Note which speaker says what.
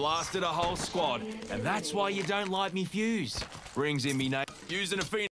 Speaker 1: blasted a whole squad, and that's why you don't like me fuse. Brings in me name. Using a phoenix.